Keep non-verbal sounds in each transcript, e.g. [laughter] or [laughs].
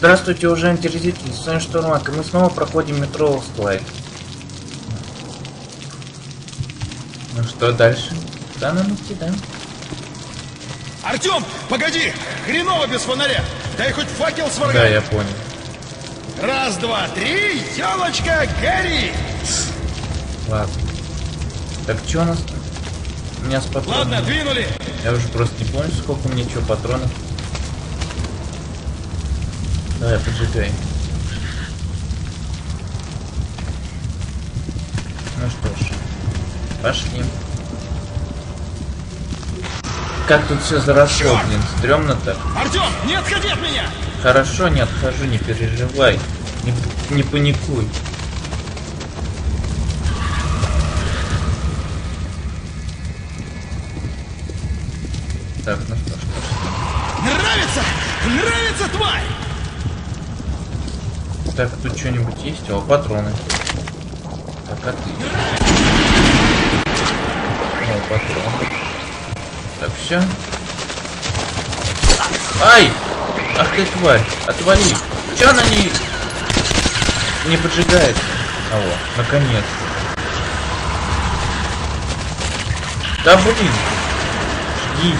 Здравствуйте, уважаемые телезрители, с вами Штурмак, и мы снова проходим метро Склайд. Ну что дальше? Куда нам идти, да? Артем, погоди! Хреново без фонаря! Дай хоть факел Да, сваргай! я понял. Раз, два, три, елочка, гори! Ладно. Так, что у нас? У меня с патронами. Ладно, двинули! Я уже просто не помню, сколько мне что патронов. Давай, поджигай. Ну что ж, пошли. Как тут все заросло, блин, стрёмно так. Артем, не отходи от меня! Хорошо, не отхожу, не переживай. Не, не паникуй. Так, ну что ж, пошли. Нравится! Нравится, тварь! Так, тут что-нибудь есть? О, патроны. Так, а ты? О, патроны. Так, все. Ай! Ах ты тварь! Отвали! Че она не... Не поджигает? А вот, наконец. Да блин! Жгись!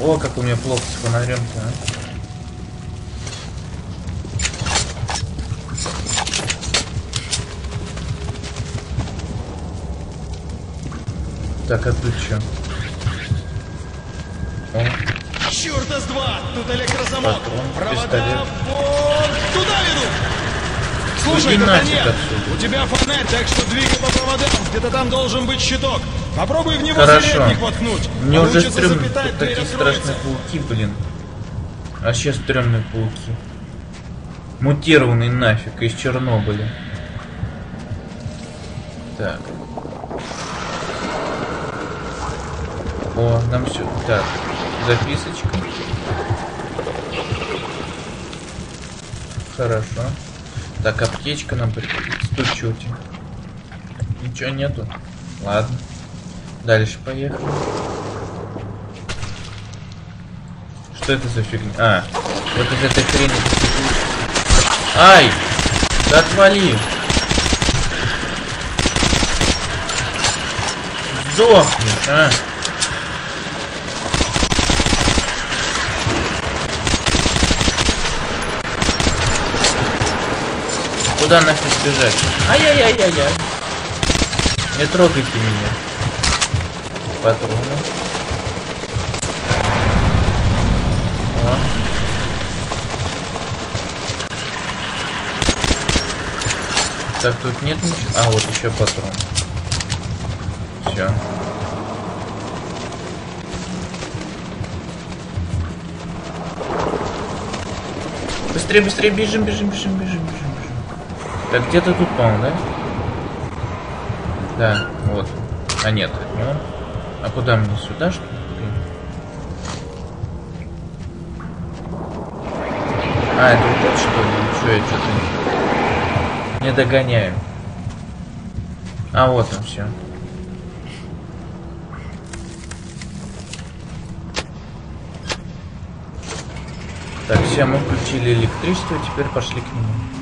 О, как у меня плохо с фонарем-то, а. Так, а тут что? О, Черта с два! Тут электрозамок! Патрон, Провода пистолет. вон туда ведут! Слушай, Д'Артаньян, отсюда. у тебя фонарь, так что двигай по проводам. Где-то там должен быть щиток. Попробуй в него Хорошо. зарядник воткнуть. Мне уже Получится стрёмно, тут дверь такие откроется. страшные пауки, блин. А сейчас стрёмные пауки. Мутированные нафиг из Чернобыля. Так. О, нам все. Так, записочка. Хорошо. Так, аптечка нам пригодится. Ничего нету. Ладно. Дальше поехали. Что это за фигня? А, вот из этой хрени. Ай! Да отвали! Сдохни, а! Куда нафиг бежать? Ай-яй-яй-яй-яй. Не трогайте меня. Патроны. О. Так, тут нет ничего. А, вот еще патрон. Все. Быстрее, быстрее, бежим, бежим, бежим, бежим, бежим. Так, где-то тут, по-моему, да? Да, вот. А нет, это не он. А куда мне сюда что ли? А, это вот что ли? Что я что-то не догоняю. А вот он все. Так, все, мы включили электричество, теперь пошли к нему.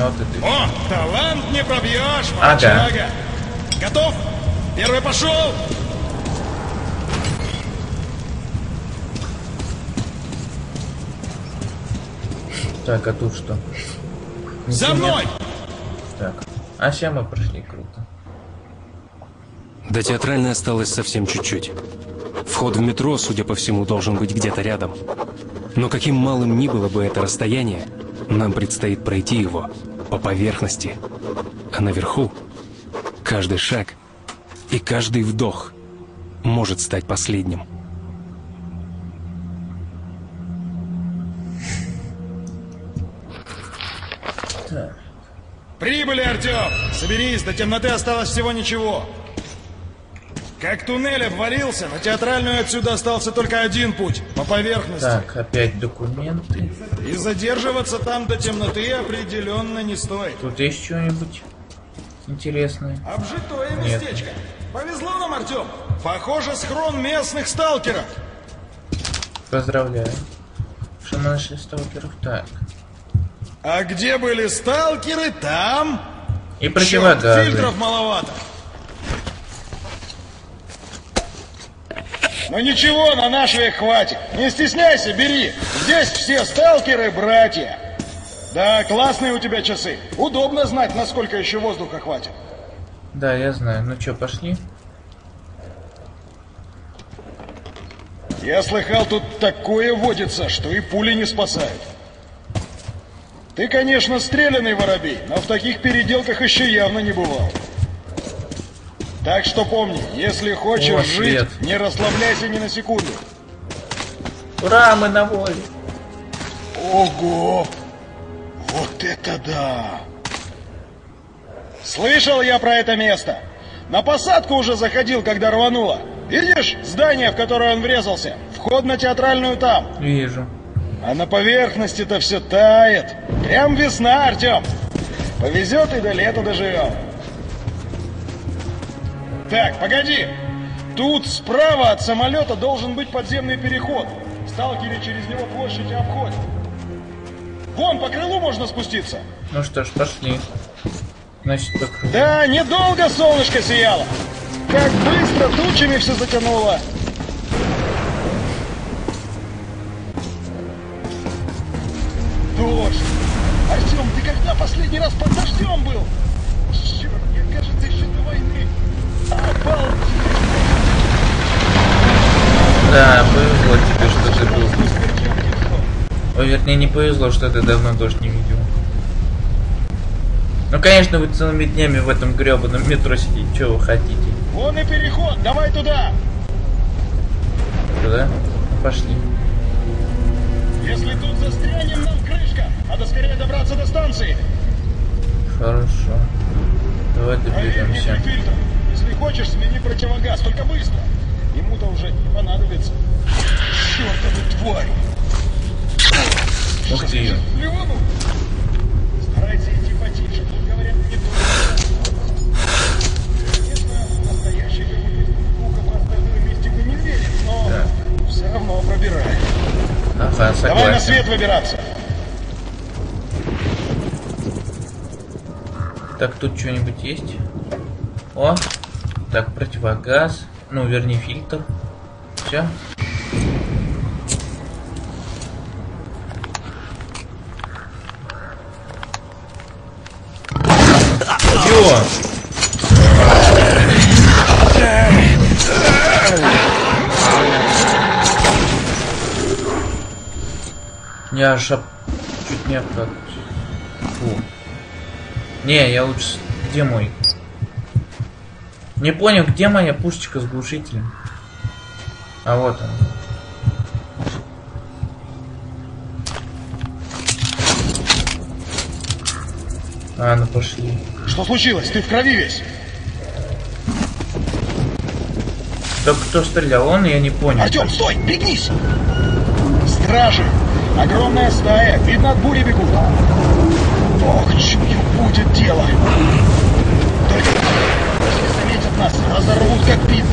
Вот это. О, талант не пробьешь, Ага. молчага. Готов? Первый пошел! Так, а тут что? За Ничего мной! нет? Так. А все мы прошли круто. До театральной осталось совсем чуть-чуть. Вход в метро, судя по всему, должен быть где-то рядом. Но каким малым ни было бы это расстояние, нам предстоит пройти его по поверхности. А наверху каждый шаг и каждый вдох может стать последним. Прибыли, Артем! Соберись, до темноты осталось всего ничего. Как туннель обвалился, на театральную отсюда остался только один путь, по поверхности. Так, опять документы. И задерживаться там до темноты определенно не стоит. Тут есть что-нибудь интересное? Обжитое Нет. местечко. Повезло нам, Артем. Похоже, схрон местных сталкеров. Поздравляю. Что мы нашли сталкеров? Так. А где были сталкеры, там... И противогазы. фильтров маловато. Ну ничего, на наш век хватит. Не стесняйся, бери. Здесь все сталкеры братья. Да, классные у тебя часы. Удобно знать, насколько еще воздуха хватит. Да, я знаю. Ну что, пошли? Я слыхал, тут такое водится, что и пули не спасают. Ты, конечно, стрелянный воробей, но в таких переделках еще явно не бывал. Так что помни, если хочешь О, жить, свет. не расслабляйся ни на секунду. Ура, мы на воле. Ого! Вот это да! Слышал я про это место. На посадку уже заходил, когда рвануло. Видишь, здание, в которое он врезался? Вход на театральную там. Вижу. А на поверхности-то все тает. Прям весна, Артем. Повезет и до лета доживем. Так, погоди. Тут справа от самолета должен быть подземный переход. Сталкеры через него площадь обходят. Вон, по крылу можно спуститься. Ну что ж, пошли. Значит, по. Да, недолго солнышко сияло. Как быстро тучами все затянуло. Дождь. Артем, ты когда последний раз под дождем был? Да, повезло тебе, что ты был. Ой, вернее, не повезло, что ты давно дождь не видел. Ну, конечно, вы целыми днями в этом гребаном метро сидите. Что вы хотите? Вон и переход, давай туда. Туда? Пошли. Если тут застрянем, нам крышка. Надо скорее добраться до станции. Хорошо. Давай доберемся. Если хочешь, смени противогаз, только быстро. Ему-то уже не понадобится. Чёртовы тварь! Ух ты. Ливану! Старайся идти потише, тут говорят не то. Конечно, настоящий любитель звука про остальную мистику не верит, но Так. все равно пробирает. Ага, Давай на свет выбираться. Так, тут что-нибудь есть? О! Так, противогаз. Ну, вернее, фильтр. Все. Ё! Я аж об- чуть не как. Фу. Не, я лучше... Где мой? Не понял, где моя пушечка с глушителем? А вот он. А, ну пошли. Что случилось? Ты в крови весь. Только кто стрелял? Он, я не понял. Артем, стой! Пригнись! Стражи! Огромная стая! Видно, от бури бегут! Ох, чую, будет дело! Только нас, разорвут как пиццу!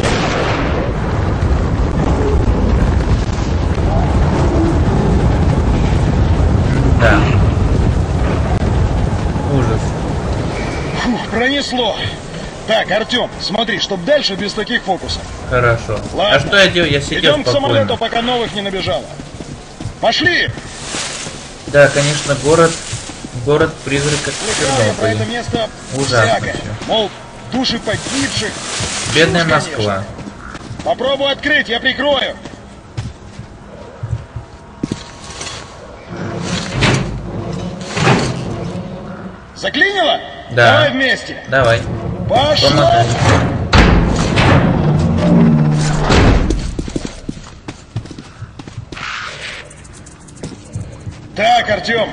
Да. Ужас. Фух, пронесло! Так, Артем, смотри, чтоб дальше без таких фокусов. Хорошо. Ладно. А что я делаю? Я сидел Идем к самолету, спокойно. пока новых не набежало. Пошли! Да, конечно, город... Город призрак как Слыхал я про это Чернобыль. место Ужасно. Мол, души погибших. Бедная Чушь, Москва. конечно. Попробуй открыть, я прикрою. Заклинило? Да. Давай вместе. Давай. Пошло! Помогай. Так, Артем,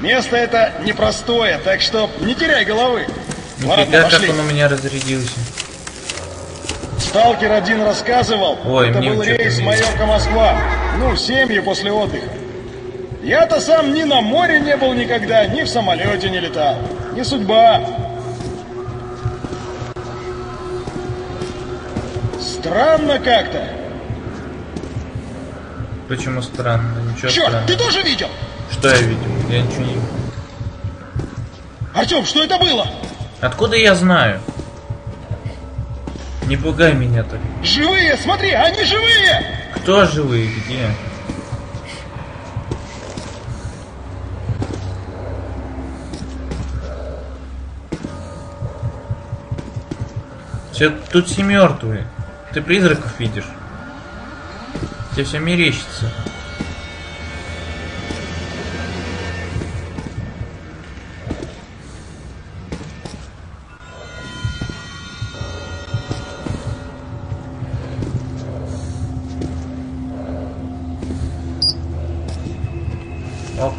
место это непростое, так что не теряй головы. Ладно, Нифига, пошли. как он у меня разрядился. Сталкер один рассказывал, Ой, это мне был рейс есть. Майорка-Москва. Ну, семьи после отдыха. Я-то сам ни на море не был никогда, ни в самолете не летал. Не судьба. Странно как-то. Почему странно? Ничего Черт, странного. ты тоже видел? Что я видел? Я ничего не... Артем, что это было? Откуда я знаю? Не пугай меня так. Живые, смотри, они живые! Кто живые? Где? Все, тут все мертвые. Ты призраков видишь? Тебе все мерещится.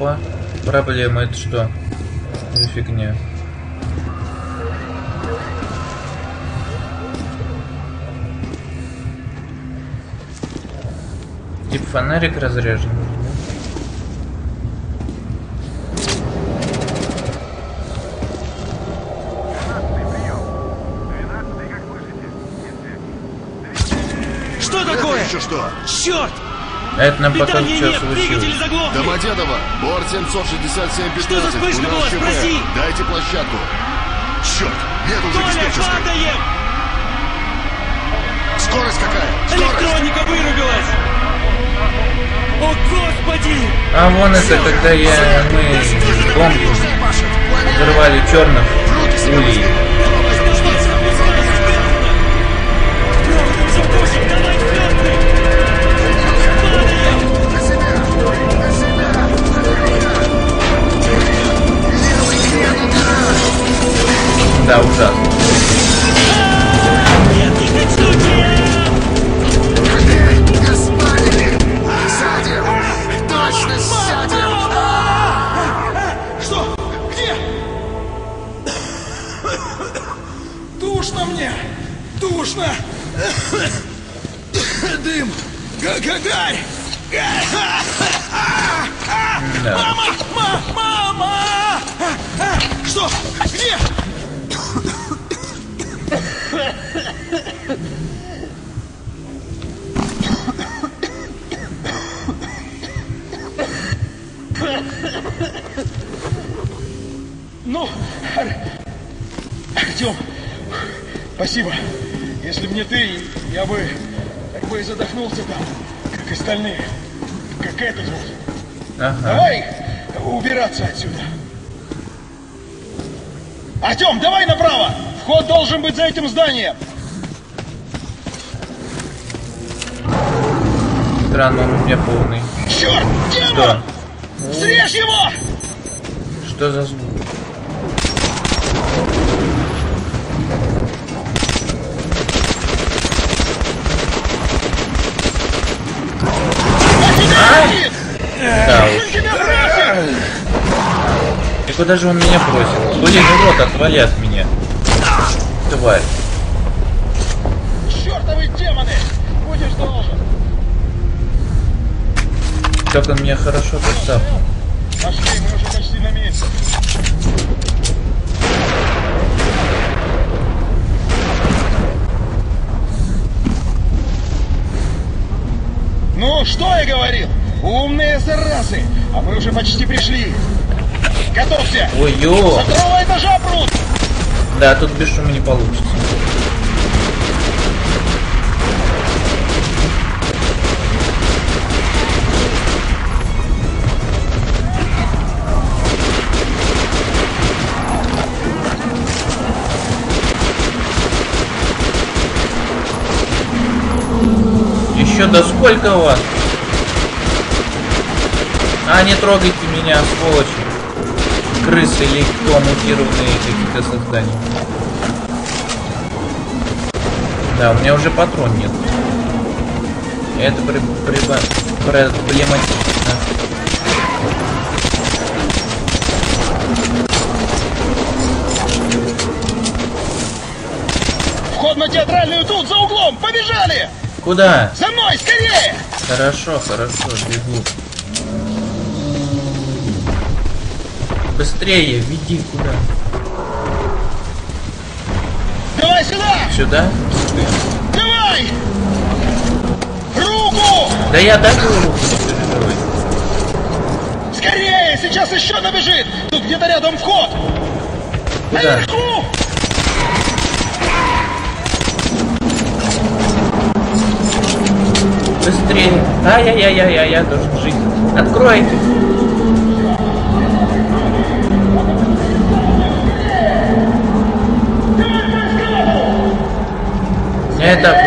Опа. Проблема это что? За фигня. Тип фонарик разряжен. Что такое? Еще что? Черт! Это нам пока Питания что нет, случилось. Домодедово, борт 767-15. Что за вспышка была? ЧП. Спроси. Дайте площадку. Черт, нет уже Толя, диспетчерской. падаем! Скорость какая? Скорость! Электроника вырубилась! О, Господи! А вон это, когда я мы бомбу взорвали черных улей. Что? Где? Душно мне! Душно! Дым! Гагарь! Да. Мама! Ма- Мама! Что? Где? Ну, Ар- Артем, спасибо. Если б не ты, я бы так бы и задохнулся там, как остальные. Как этот вот. Ага. Давай убираться отсюда. Артем, давай направо! Вход должен быть за этим зданием. Странно, он у меня полный. Черт! Что? Демон! Срежь его! Что за звук? Да уж. бросит! И куда же он меня просит? Блин, вот, отвали от меня. Тварь. Чертовы демоны! Будешь должен. Как он меня хорошо подцапал. Пошли, мы уже почти на месте. Ну, что я говорил? Умные заразы! А мы уже почти пришли. Готовься! Ой, ё. Со второго этажа прут! Да, тут без шума не получится. Еще до сколько у вас? А, не трогайте меня, сволочи. Крысы или кто мутированные какие-то создания. Да, у меня уже патрон нет. Это при- при- проблематично. Вход на театральную тут, за углом! Побежали! Куда? За мной, скорее! Хорошо, хорошо, бегу. Быстрее, веди куда? Давай сюда! Сюда? Давай! Руку! Да я даю руку. Скорее, сейчас еще набежит! Тут где-то рядом вход! Куда? Наверху! Быстрее. Ай-яй-яй-яй, я должен жить. Откройте. Я и так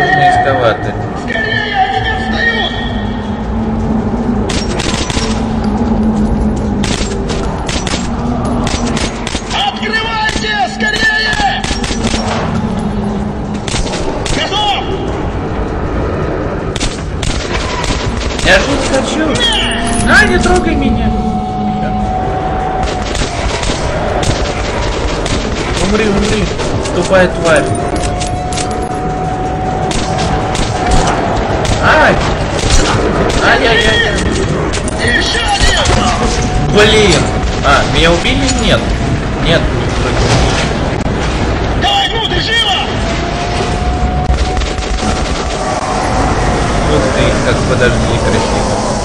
не трогай меня. Умри, умри, тупая тварь. Ай! Ай-яй-яй. Еще один! Блин! А, меня убили? Нет. Нет, бы. Давай внутрь, живо! Ух ты, как подожгли красиво.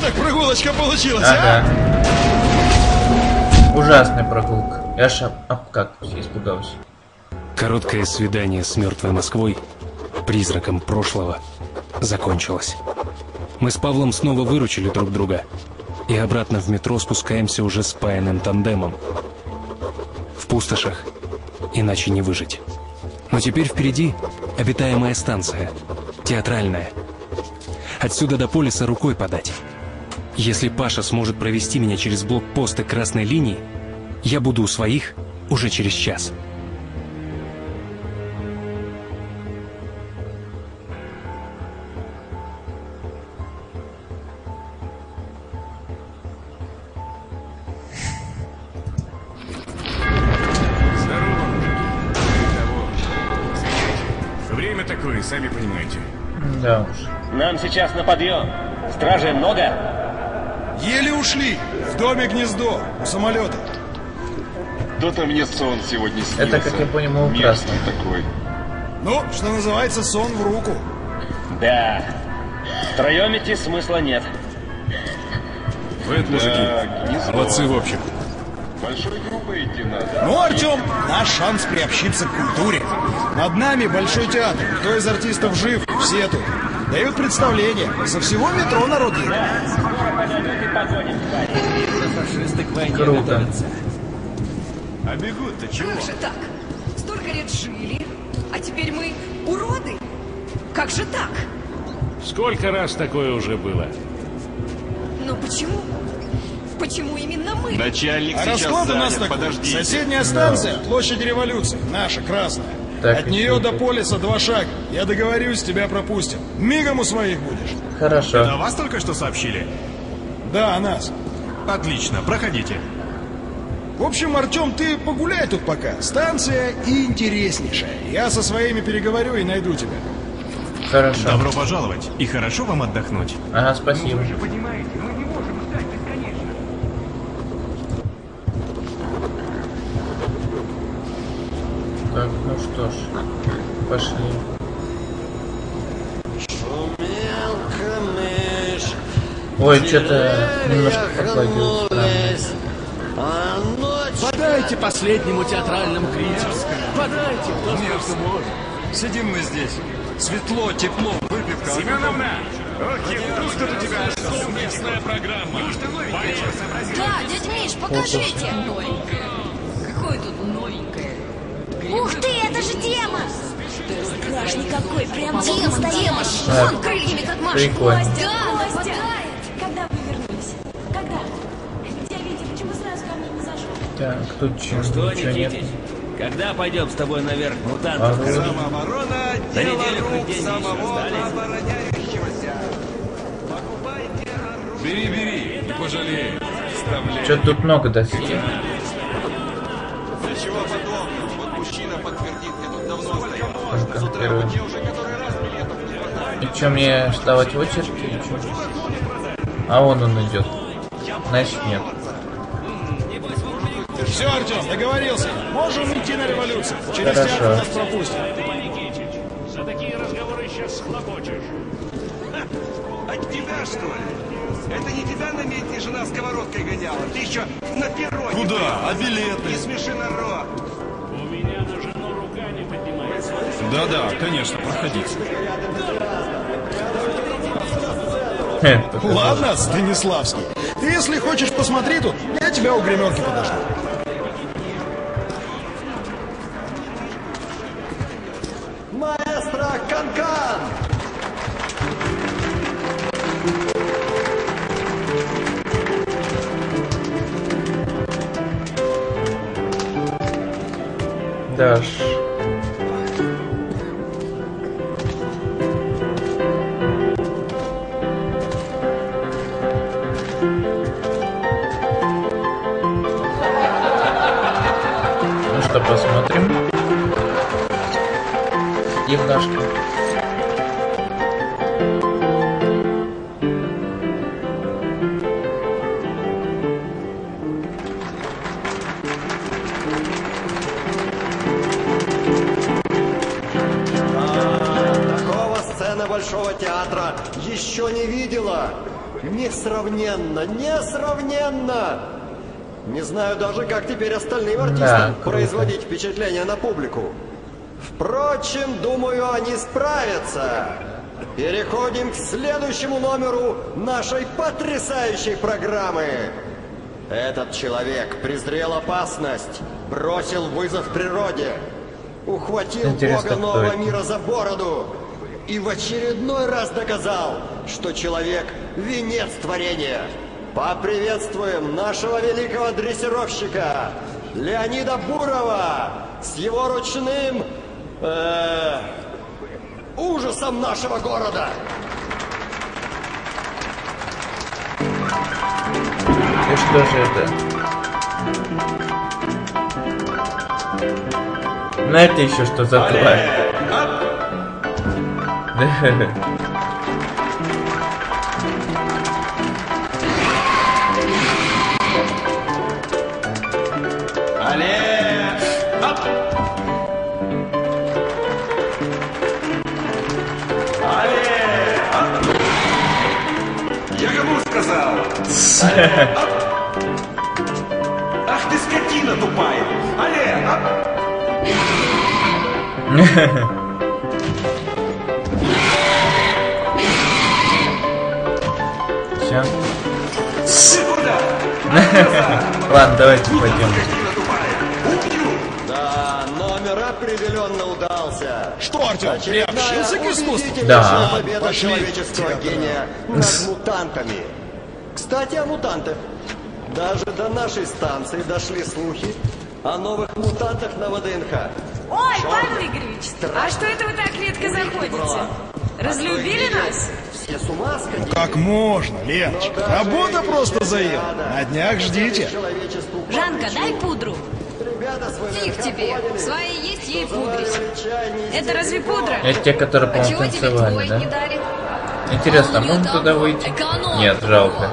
Так прогулочка получилась, Ага. Ужасная прогулка. Я ж об, об как испугался. Короткое свидание с мертвой Москвой, призраком прошлого, закончилось. Мы с Павлом снова выручили друг друга. И обратно в метро спускаемся уже спаянным тандемом. В пустошах иначе не выжить. Но теперь впереди обитаемая станция, театральная. Отсюда до полиса рукой подать. Если Паша сможет провести меня через блокпосты красной линии, я буду у своих уже через час. Здорово, мужики. Того. Время такое, сами понимаете. Да уж. Нам сейчас на подъем. Стражей много? Еле ушли. В доме гнездо, у самолета. Да-то мне сон сегодня снился. Это, как я понимаю, Мерзкий красный. такой. Ну, что называется, сон в руку. Да. Втроем идти смысла нет. Вы это, мужики, Да, гнездо. молодцы в общем. Большой группой идти надо. Ну, Артем, наш шанс приобщиться к культуре. Над нами большой театр. Кто из артистов жив, все тут. Дают представление. Со всего метро народ едет. Круто. А бегут-то чего? Как же так? Столько лет жили, а теперь мы уроды? Как же так? Сколько раз такое уже было? Но почему? Почему именно мы? Начальник А расклад у нас такой. Соседняя станция, площадь революции. Наша, красная. Так От нее до полиса два шага. Я договорюсь, тебя пропустим. Мигом у своих будешь. Хорошо. вас только что сообщили? Да, о нас. Отлично, проходите. В общем, Артем, ты погуляй тут пока. Станция интереснейшая. Я со своими переговорю и найду тебя. Хорошо. Добро пожаловать и хорошо вам отдохнуть. Ага, спасибо. Так, ну что ж, пошли. Ой, что-то немножко покладил. Подайте последнему театральному критику. Подайте, кто сколько может. Сидим мы здесь. Светло, тепло, выпивка. Семеновна! Ох, тут у тебя совместная программа. Да, дядь Миш, покажите. Какое тут новенькое? Ух ты, это же демон! Страшный какой, прям Демон, демон, Так, вон крыльями как машет. прикольно. Костя, Костя! Так, тут чё, Что. Никитич? Когда пойдем с тобой наверх, мутант? Оружие. Самооборона, За неделю хоть деньги еще остались? обороняющегося. Бери, бери, не пожалеешь. Вставляй. Что тут много досье. Ничего подобного. Вот мужчина подтвердит, я тут давно. Ну-ка, С утра мне уже который раз билетов не хватает. И что, мне вставать в очередь? А вон он идет. Значит, нет. Все, Артем, договорился. Можем идти на революцию. Через Хорошо. театр нас пропустят. За такие разговоры сейчас схлопочешь. От тебя, что ли? Это не тебя на медне жена сковородкой гоняла? Ты еще на перроне. Куда? А билеты? Не смеши народ. У меня на жену рука не поднимается. Да-да, конечно, проходите. Ладно, Станиславский. Ты, если хочешь, посмотри тут. Я тебя у гримерки подожду. Такого сцена Большого театра еще не видела. Несравненно, несравненно! Не знаю даже, как теперь остальным артистам Да, производить впечатление на публику. Впрочем, думаю, они справятся. Переходим к следующему номеру нашей потрясающей программы. Этот человек презрел опасность, бросил вызов природе, ухватил Интересно, Бога нового мира за бороду и в очередной раз доказал, что человек — венец творения. Поприветствуем нашего великого дрессировщика Леонида Бурова с его ручным э, ужасом нашего города. И что же это? Ну это еще что за тварь? Оп! Ах ты скотина тупая! Але! Оп! Все. Ты куда? [laughs] Ладно, давайте пойдем. Да, номер определенно удался. Что, Артем, приобщился к искусству? Да. победа Пошли. человеческого гения над мутантами. Кстати, о мутантах. Даже до нашей станции дошли слухи о новых мутантах на ВДНХ. Ой, Павел Игоревич, а что это вы так редко заходите? Разлюбили нас? Все с ума сходили. Как можно, Леночка? Работа просто заела. На днях ждите. Жанка, дай пудру. Фиг тебе. Свои есть, ей пудрить. Это разве пудра? Это те, которые, А по-моему, танцевали, да? Интересно, можно туда выйти? Нет, жалко.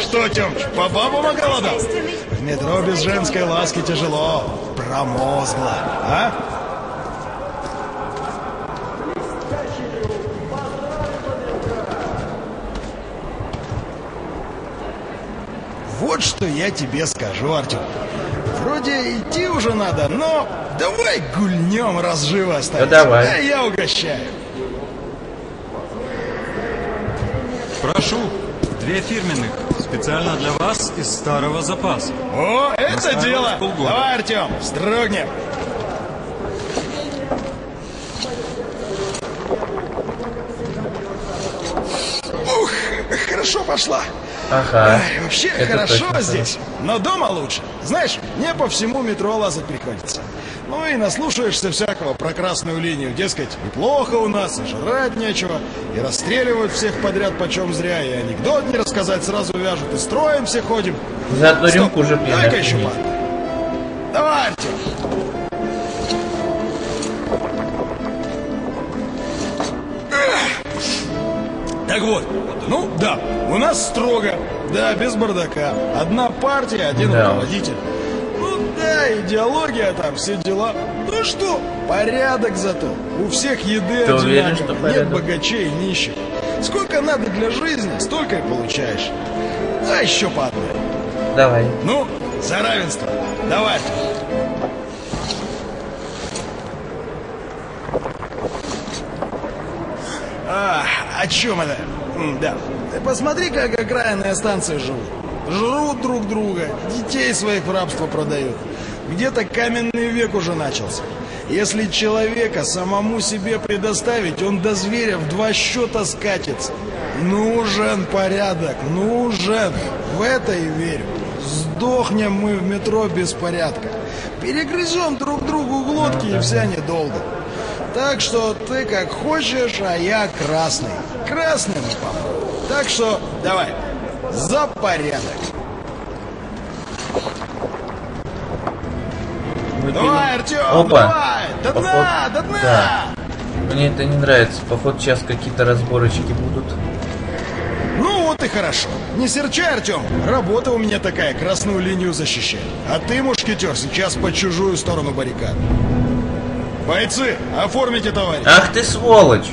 Что, Тёмыч, по бабам оголодал? В метро без женской ласки тяжело. Промозгло, а? Вот что я тебе скажу, Артем. Вроде идти уже надо, но давай гульнем, раз живо остались. Да давай. А я угощаю. Прошу, две фирменных, специально для вас из старого запаса. О, это дело! полгода. Давай, Артем, строгнем. Ух, хорошо пошла. Ага. Ай, вообще Это хорошо точно здесь, но дома лучше. Знаешь, мне по всему метро лазать приходится. Ну и наслушаешься всякого про красную линию. Дескать, и плохо у нас, и жрать нечего, и расстреливают всех подряд почем зря, и анекдот не рассказать сразу вяжут, и строим все ходим. За одну рюмку уже пьяный. Дай-ка еще пару. Давай, Артем. Так вот, ну да, у нас строго, да, без бардака. Одна партия, один Да. руководитель. Вся идеология там, все дела. Ну что, порядок зато. У всех еды Ты уверен, одинаково. что Нет порядок? богачей и нищих. Сколько надо для жизни, столько и получаешь. А еще по одной. Давай. Ну, за равенство. Давай. А, о чем это? Да. Посмотри, как окраинные станции живут. Жрут друг друга, детей своих в рабство продают. Где-то каменный век уже начался. Если человека самому себе предоставить, он до зверя в два счета скатится. Нужен порядок, нужен. В это и верю. Сдохнем мы в метро без порядка. Перегрызем друг другу глотки и вся недолго. Так что ты как хочешь, а я красный. Красным помру. Так что давай, за порядок. Давай, Артем, Опа. давай! До дна, Поход- до дна! Да. Мне это не нравится. Походу сейчас какие-то разборочки будут. Ну вот и хорошо. Не серчай, Артем. Работа у меня такая, красную линию защищать. А ты, мушкетер, сейчас по чужую сторону баррикад. Бойцы, оформите товарищ. Ах ты сволочь!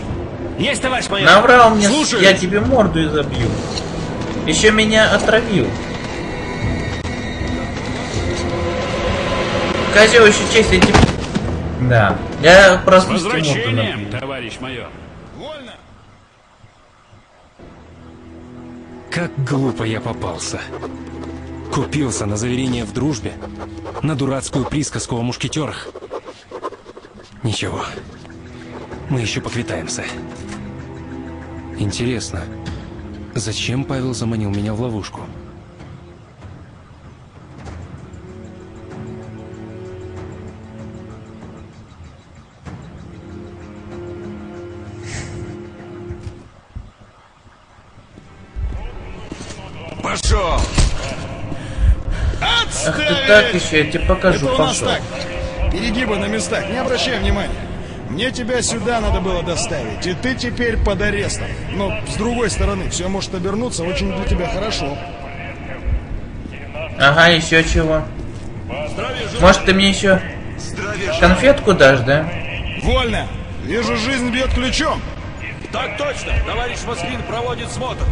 Есть, товарищ майор! Наврал мне, Слушаюсь. я тебе морду и забью. Еще меня отравил. Козел еще честь эти... Да. Я просто возвращением, товарищ майор. Вольно. Как глупо я попался. Купился на заверение в дружбе, на дурацкую присказку о мушкетерах. Ничего, мы еще поквитаемся. Интересно, зачем Павел заманил меня в ловушку? Ах ты так еще, я тебе покажу, Это пошел. так. Перегибы на местах, не обращай внимания. Мне тебя сюда надо было доставить, и ты теперь под арестом. Но с другой стороны, все может обернуться очень для тебя хорошо. Ага, еще чего. Может ты мне еще конфетку дашь, да? Вольно! Вижу, жизнь бьет ключом. Так точно! Товарищ Москвин проводит смотр.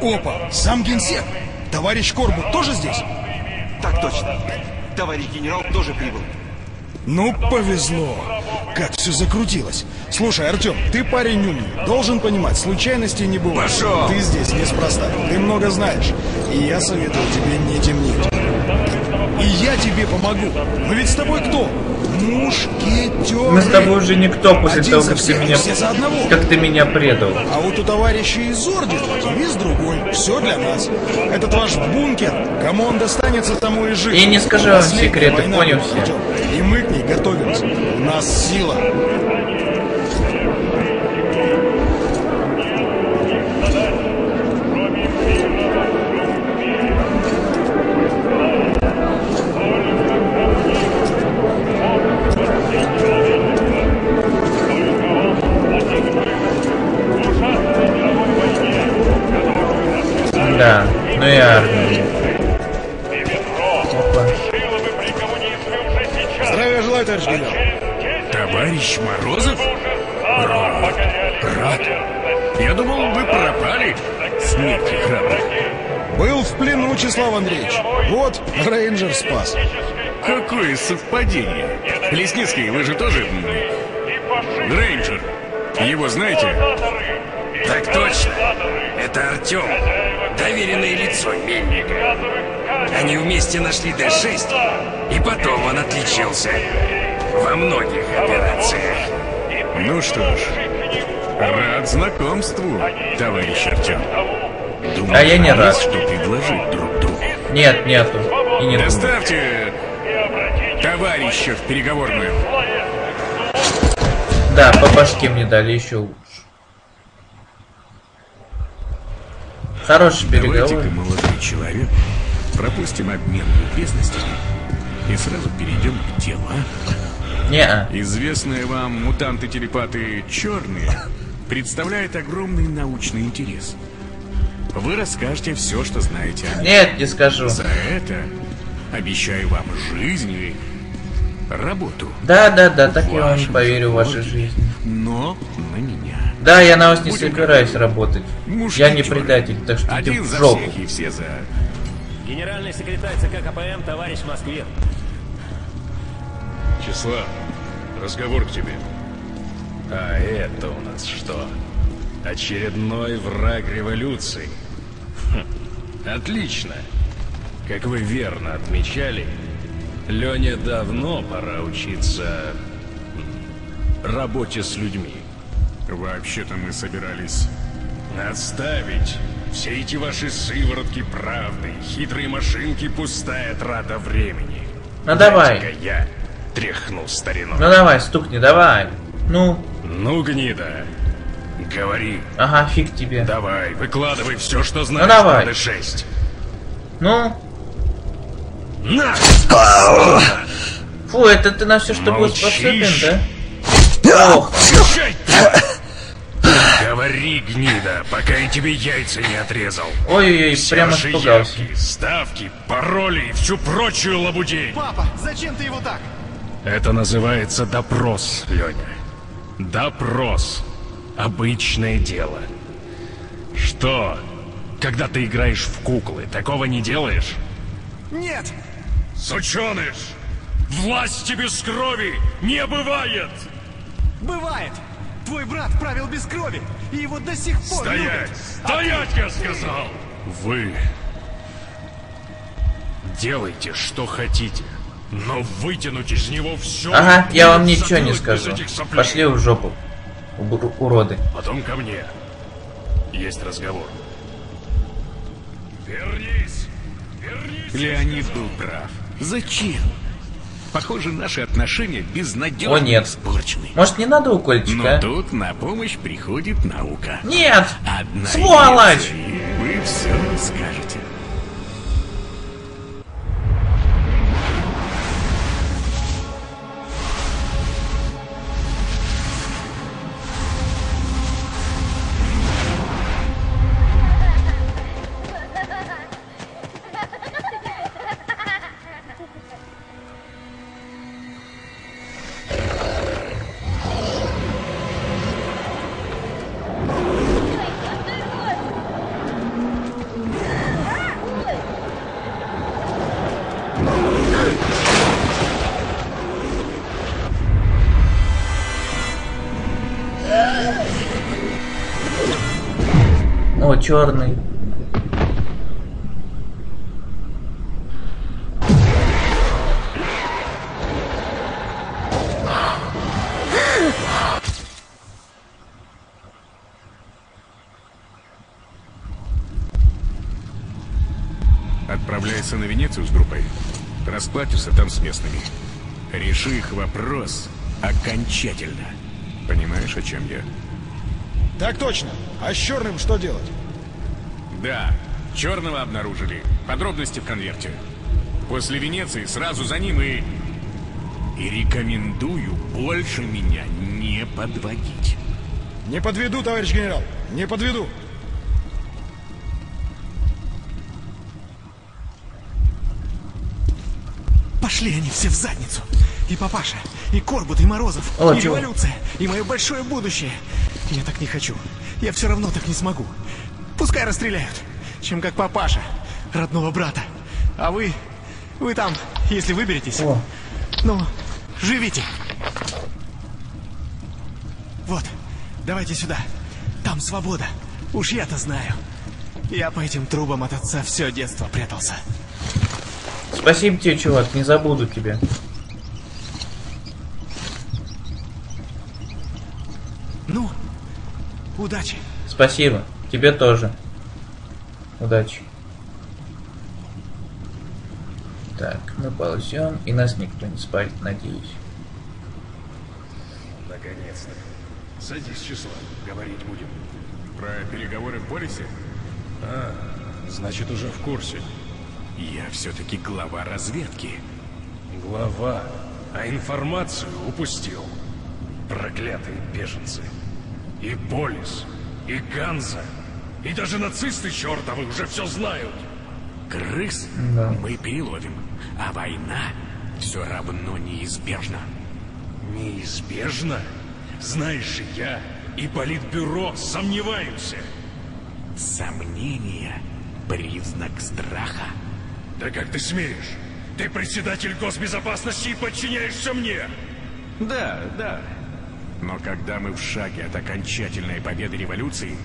Опа, сам генсек. Товарищ Корбут тоже здесь? Так точно. Товарищ генерал тоже прибыл. Ну, повезло. Как все закрутилось. Слушай, Артем, ты парень умный. Должен понимать, случайностей не бывает. Пошел! Ты здесь неспроста. Ты много знаешь. И я советую тебе не темнить. И я тебе помогу. Но ведь с тобой кто? Мушкетеры. Мы с тобой уже никто после Один того, как ты меня... Как ты меня предал. А вот у товарища из Ордена девиз другой. Все для нас. Этот ваш бункер, кому он достанется, тому и жить. И не скажи вам секреты, понял все? И мы к ней готовимся. У нас сила. Да, ну и армия. Опа. Здравия желаю, товарищ генерал. Товарищ Морозов? Рад. Рад. Я думал, вы пропали. Смерти храбрых. Был в плену, Числав Андреевич. Вот, рейнджер спас. Какое совпадение. Лесницкий, вы же тоже... Рейнджер. Его знаете? Так точно. Это Артем, доверенное лицо Мельника. Они вместе нашли Д-6, и потом он отличился во многих операциях. Ну что ж, рад знакомству, товарищ Артем. Думаю, А я не рад. что предложить друг другу. Нет, нету. И не. Доставьте товарища в переговорную. Да, по башке мне дали еще лучше. Хороший переговор. Молодой человек, пропустим обмен любезностями и сразу перейдем к делу, а? Не-а. Известные вам мутанты-телепаты черные представляют огромный научный интерес. Вы расскажете все, что знаете о них. Нет, не скажу. За это Обещаю вам жизнь и работу. Да, да, да, так я вам не поверю в вашей жизни. Но. Да, я на вас не Будем собираюсь работать. Я не предатель, так что Один в за жопу. всех и все за... Генеральный секретарь ЦК КПМ, товарищ Москвин. Числав, разговор к тебе. А это у нас что? Очередной враг революции. Хм, Отлично. Как вы верно отмечали, Лене давно пора учиться работе с людьми. Вообще-то мы собирались... Отставить все эти ваши сыворотки правды, хитрые машинки, пустая трата времени. Ну давай. Я тряхну старину. Ну давай, стукни, давай. Ну, Ну, гнида, говори. ага, фиг тебе. Давай, выкладывай все, что знаешь давай. про Д6. Ну, На! фу, это ты на все, что был Молчишь? способен, да? Ох, Говори, гнида, пока я тебе яйца не отрезал. ой-ой-ой, прямо испугался. явки, ставки, пароли и всю прочую лабудей. Папа, зачем ты его так? Это называется допрос, Леня. Допрос. Обычное дело. Что? Когда ты играешь в куклы, такого не делаешь? Нет! Сученыш! Власти без крови не бывает! Бывает! Твой брат правил без крови, и его до сих пор Стоять! любят. Стоять, я сказал! Вы делайте, что хотите, но вытянуть из него все... Ага, я вам ничего не скажу. Пошли в жопу, уроды. Потом ко мне. Есть разговор. Вернись! Вернись! Леонид был прав. Зачем? Похоже, наши отношения безнадежно О, нет. испорчены. Может, не надо укольчик, Но а? тут на помощь приходит наука. Нет! Одна Сволочь! инъекция, и Вы все скажете. Черный. Отправляйся на Венецию с группой. Расплатишься там с местными. Реши их вопрос окончательно. Понимаешь, о чем я? Так точно. А с черным что делать? Да, черного обнаружили. Подробности в конверте. После Венеции сразу за ним и... И рекомендую больше меня не подводить. Не подведу, товарищ генерал. Не подведу. Пошли они все в задницу. И папаша, и Корбут, и Морозов, О, и чё? революция, и мое большое будущее. Я так не хочу. Я все равно так не смогу. Пускай расстреляют, чем как папаша, родного брата. А вы, вы там, если выберетесь, О. ну, живите. Вот, давайте сюда. Там свобода. Уж я-то знаю. Я по этим трубам от отца все детство прятался. Спасибо тебе, чувак, не забуду тебя. Ну, удачи. Спасибо. Тебе тоже. Удачи. Так, мы ползем, и нас никто не спалит, надеюсь. Наконец-то. Садись, число. Говорить будем. Про переговоры в полисе? А, значит, уже в курсе. Я все-таки глава разведки. Глава. А информацию упустил. Проклятые беженцы. И Полис, и Ганза, и даже нацисты чертовы уже все знают. Крыс Да. мы переловим. а война все равно неизбежна. Неизбежно? Знаешь, я и политбюро сомневаемся. Сомнение — признак страха. Да как ты смеешь? Ты председатель госбезопасности и подчиняешься мне. Да, да. Но когда мы в шаге от окончательной победы революции,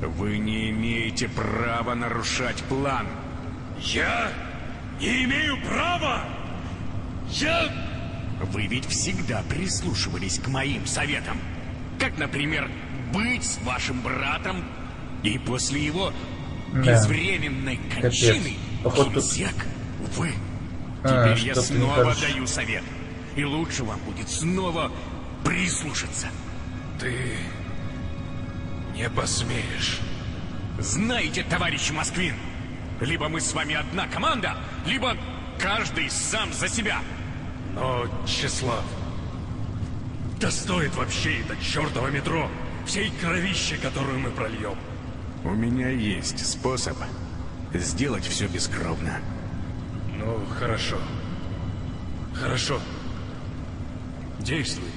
вы не имеете права нарушать план. Я не имею права? Я... Вы ведь всегда прислушивались к моим советам. Как, например, быть с вашим братом и после его Да. безвременной кончины Походу тут- Кинзек, вы. А, Теперь я снова даю совет. И лучше вам будет снова прислушаться. Ты не посмеешь. Знаете, товарищ Москвин, либо мы с вами одна команда, либо каждый сам за себя. Но, Числав, да стоит вообще это чертово метро всей кровище, которую мы прольем. У меня есть способ сделать все бескровно. Ну, хорошо. Хорошо. Действуй.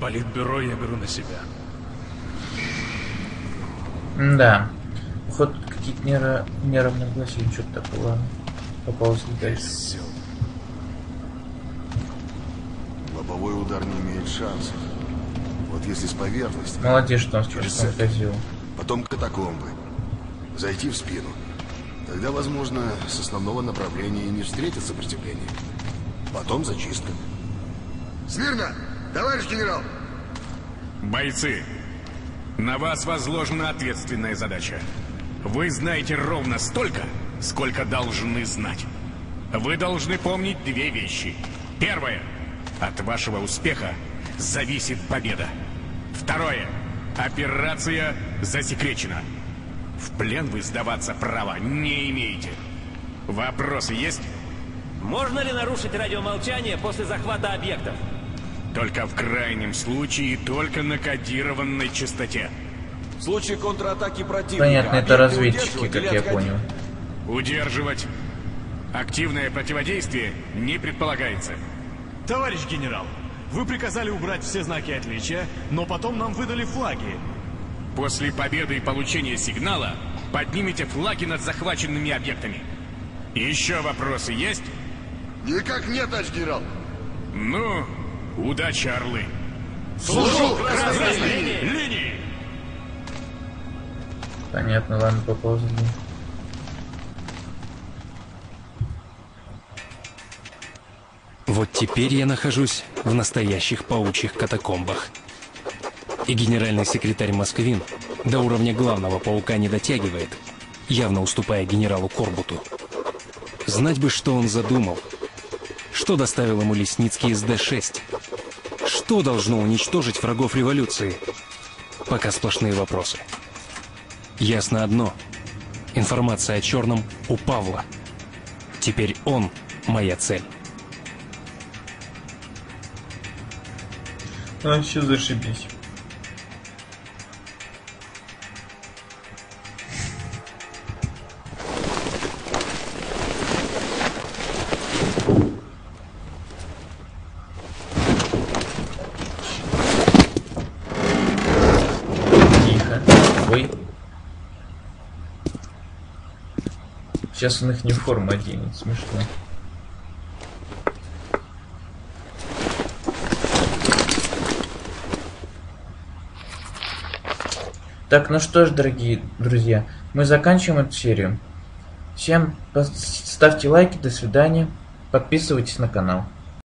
Политбюро я беру на себя. Да. Походу тут какие-то неро... неравногласия, что-то такое. Попалось дальше. Лобовой удар не имеет шансов. Вот если с поверхности... Молодец, что он через козел. Потом катакомбы. Зайти в спину. Тогда, возможно, с основного направления и не встретит сопротивление. Потом зачистка. Смирно! Товарищ генерал! Бойцы, на вас возложена ответственная задача. Вы знаете ровно столько, сколько должны знать. Вы должны помнить две вещи. Первое. От вашего успеха зависит победа. Второе. Операция засекречена. В плен вы сдаваться права не имеете. Вопросы есть? Можно ли нарушить радиомолчание после захвата объектов? Только в крайнем случае, и только на кодированной частоте. В случае контратаки противника... Понятно, это разведчики, как я отходить? понял. Удерживать. Активное противодействие не предполагается. Товарищ генерал, вы приказали убрать все знаки отличия, но потом нам выдали флаги. После победы и получения сигнала поднимите флаги над захваченными объектами. Еще вопросы есть? Никак нет, товарищ генерал. Ну, удачи, орлы. Служу! Красной линии! Линии! Понятно, ладно, поползли. Вот теперь я нахожусь в настоящих паучьих катакомбах. И генеральный секретарь Москвин до уровня главного паука не дотягивает, явно уступая генералу Корбуту. Знать бы, что он задумал. Что доставил ему Лесницкий из Д-6? Что должно уничтожить врагов революции? Пока сплошные вопросы. Ясно одно. Информация о черном у Павла. Теперь он моя цель. А, все зашибись. Сейчас он их не в форму оденет, смешно. Так, ну что ж, дорогие друзья, мы заканчиваем эту серию. Всем ставьте лайки, до свидания, подписывайтесь на канал.